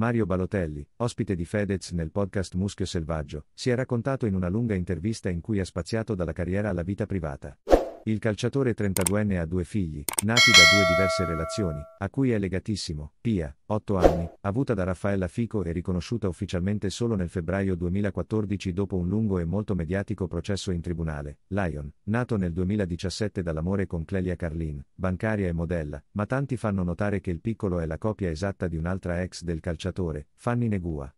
Mario Balotelli, ospite di Fedez nel podcast Muschio Selvaggio, si è raccontato in una lunga intervista in cui ha spaziato dalla carriera alla vita privata. Il calciatore 32enne ha due figli, nati da due diverse relazioni, a cui è legatissimo, Pia, 8 anni, avuta da Raffaella Fico e riconosciuta ufficialmente solo nel febbraio 2014 dopo un lungo e molto mediatico processo in tribunale, Lion, nato nel 2017 dall'amore con Clelia Carlin, bancaria e modella, ma tanti fanno notare che il piccolo è la copia esatta di un'altra ex del calciatore, Fanny Negua.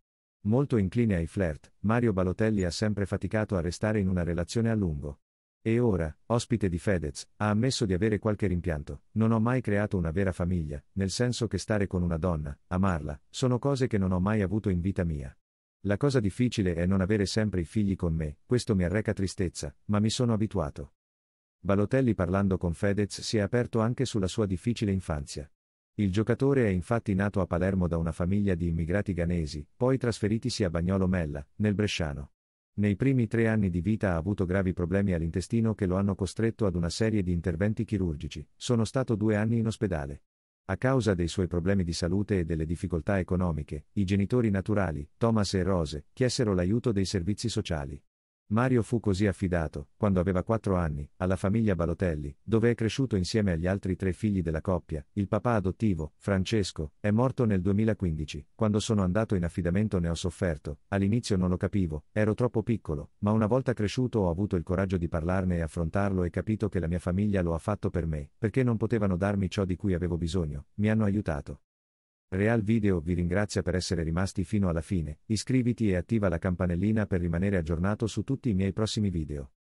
Molto incline ai flirt, Mario Balotelli ha sempre faticato a restare in una relazione a lungo. E ora, ospite di Fedez, ha ammesso di avere qualche rimpianto. Non ho mai creato una vera famiglia, nel senso che stare con una donna, amarla, sono cose che non ho mai avuto in vita mia. La cosa difficile è non avere sempre i figli con me, questo mi arreca tristezza, ma mi sono abituato. Balotelli parlando con Fedez si è aperto anche sulla sua difficile infanzia. Il giocatore è infatti nato a Palermo da una famiglia di immigrati ghanesi, poi trasferitisi a Bagnolo Mella, nel Bresciano. Nei primi tre anni di vita ha avuto gravi problemi all'intestino che lo hanno costretto ad una serie di interventi chirurgici. Sono stato due anni in ospedale. A causa dei suoi problemi di salute e delle difficoltà economiche, i genitori naturali, Thomas e Rose, chiesero l'aiuto dei servizi sociali. Mario fu così affidato, quando aveva quattro anni, alla famiglia Balotelli, dove è cresciuto insieme agli altri tre figli della coppia. Il papà adottivo, Francesco, è morto nel 2015. Quando sono andato in affidamento ne ho sofferto, all'inizio non lo capivo, ero troppo piccolo, ma una volta cresciuto ho avuto il coraggio di parlarne e affrontarlo e capito che la mia famiglia lo ha fatto per me, perché non potevano darmi ciò di cui avevo bisogno, mi hanno aiutato. Real Video vi ringrazia per essere rimasti fino alla fine, iscriviti e attiva la campanellina per rimanere aggiornato su tutti i miei prossimi video.